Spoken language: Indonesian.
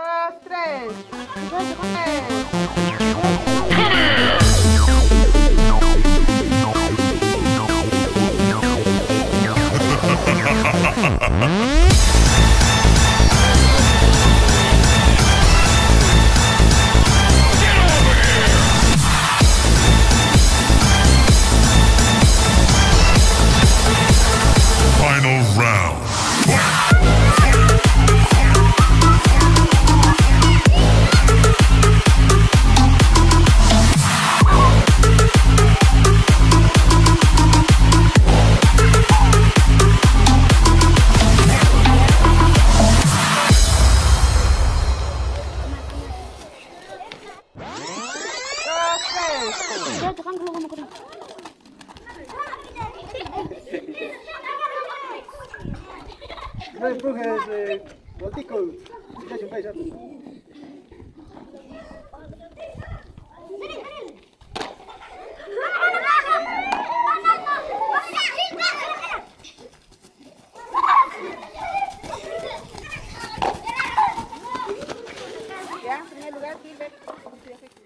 dois, três. Um, dois, três. Ya, ini lugar, ini.